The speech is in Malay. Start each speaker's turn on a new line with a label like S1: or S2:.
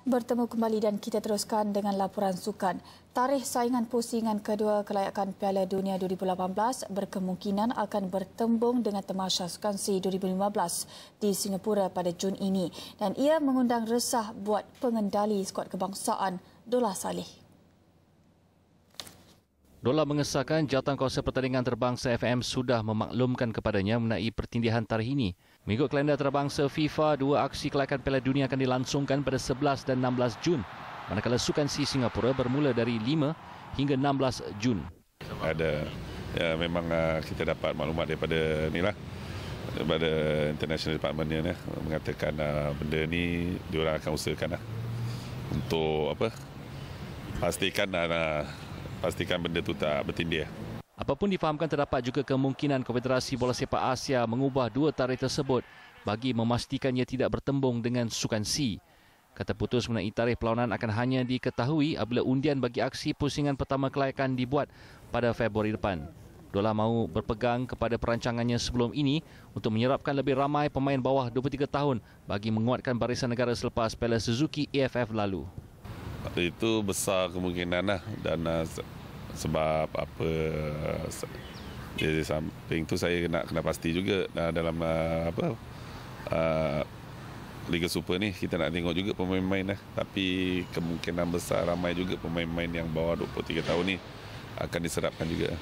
S1: Bertemu kembali dan kita teruskan dengan laporan sukan. Tarikh saingan pusingan kedua kelayakan Piala Dunia 2018 berkemungkinan akan bertembung dengan Temasya Sukan C 2015 di Singapura pada Jun ini dan ia mengundang resah buat pengendali skuad kebangsaan Dola Saleh.
S2: Dola mengesahkan jawatankuasa pertandingan terbangsa FM sudah memaklumkan kepadanya mengenai pertindihan tarikh ini. Mengikut kalender terbangsa FIFA, dua aksi kelayakan Piala Dunia akan dilangsungkan pada 11 dan 16 Jun. Manakala Sukan C Singapura bermula dari 5 hingga 16 Jun.
S3: Ada ya memang uh, kita dapat maklumat daripada ni lah daripada international department ni lah, mengatakan uh, benda ni diorang akan usahakan lah untuk apa pastikan uh, pastikan benda tu tak bertindih.
S2: Apapun difahamkan terdapat juga kemungkinan Konfederasi Bola Sepak Asia mengubah dua tarikh tersebut bagi memastikan ia tidak bertembung dengan Sukan C. Kata putus mengenai tarikh perlawanan akan hanya diketahui apabila undian bagi aksi pusingan pertama kelayakan dibuat pada Februari depan. Dola mahu berpegang kepada perancangannya sebelum ini untuk menyerapkan lebih ramai pemain bawah 23 tahun bagi menguatkan barisan negara selepas Piala Suzuki AFF lalu
S3: itu besar kemungkinan lah. Dan uh, sebab apa jadi samping tu saya nak kena pasti juga uh, dalam uh, apa uh, Liga Super ni. Kita nak tengok juga pemain-pemain lah. Tapi kemungkinan besar ramai juga pemain-pemain yang bawah 23 tahun ni akan diserapkan juga.